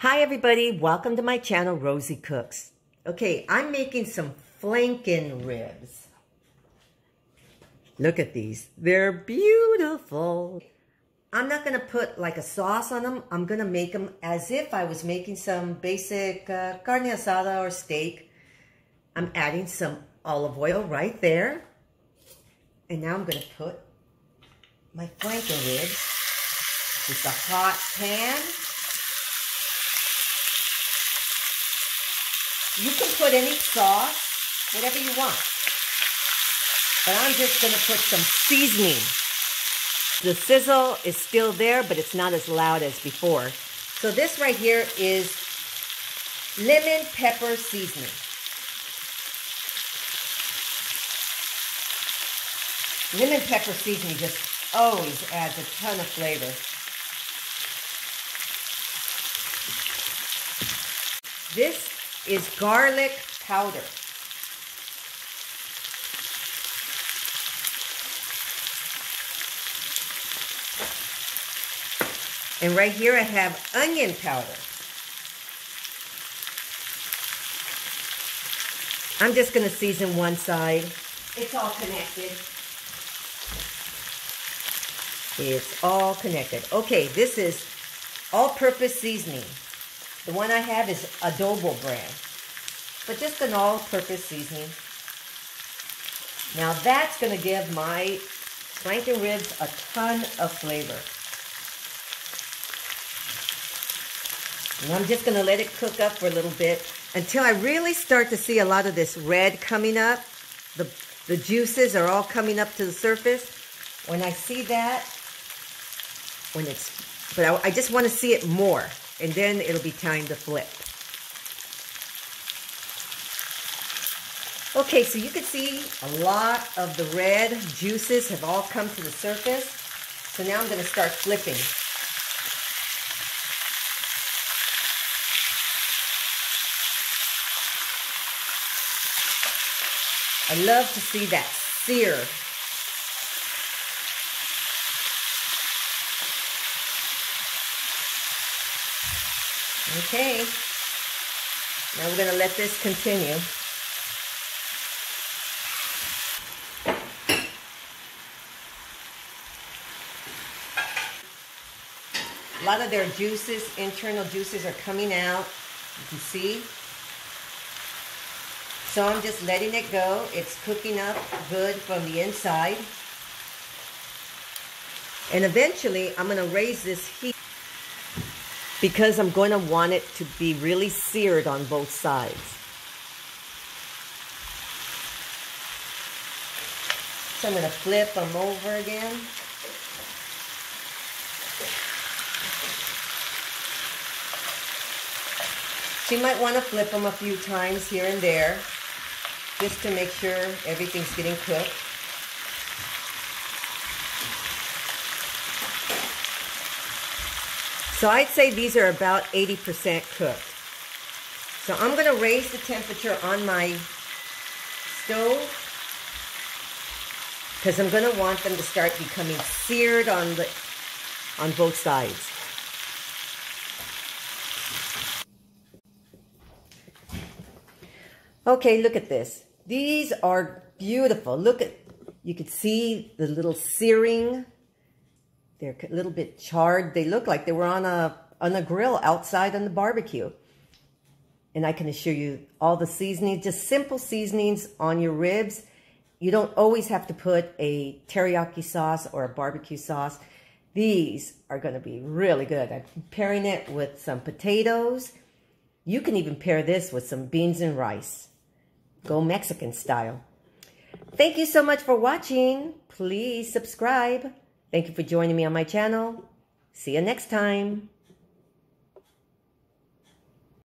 Hi everybody, welcome to my channel, Rosie Cooks. Okay, I'm making some flanken ribs. Look at these, they're beautiful. I'm not gonna put like a sauce on them. I'm gonna make them as if I was making some basic uh, carne asada or steak. I'm adding some olive oil right there. And now I'm gonna put my flanken ribs with the hot pan. You can put any sauce, whatever you want. But I'm just going to put some seasoning. The sizzle is still there, but it's not as loud as before. So this right here is lemon pepper seasoning. Lemon pepper seasoning just always adds a ton of flavor. This is garlic powder. And right here I have onion powder. I'm just going to season one side. It's all connected. It's all connected. Okay, this is all-purpose seasoning. The one I have is Adobo brand, but just an all-purpose seasoning. Now that's going to give my flanken ribs a ton of flavor. And I'm just going to let it cook up for a little bit until I really start to see a lot of this red coming up. The, the juices are all coming up to the surface. When I see that, when it's, but I, I just want to see it more and then it'll be time to flip. Okay, so you can see a lot of the red juices have all come to the surface. So now I'm going to start flipping. I love to see that sear Okay. Now we're going to let this continue. A lot of their juices, internal juices are coming out. You can see. So I'm just letting it go. It's cooking up good from the inside. And eventually, I'm going to raise this heat because I'm going to want it to be really seared on both sides. So I'm going to flip them over again. So you might want to flip them a few times here and there just to make sure everything's getting cooked. So I'd say these are about 80% cooked. So I'm going to raise the temperature on my stove because I'm going to want them to start becoming seared on the on both sides. Okay, look at this. These are beautiful. Look at, you can see the little searing they're a little bit charred. They look like they were on a on a grill outside on the barbecue. And I can assure you, all the seasonings, just simple seasonings on your ribs. You don't always have to put a teriyaki sauce or a barbecue sauce. These are going to be really good. I'm pairing it with some potatoes. You can even pair this with some beans and rice. Go Mexican style. Thank you so much for watching. Please subscribe. Thank you for joining me on my channel. See you next time.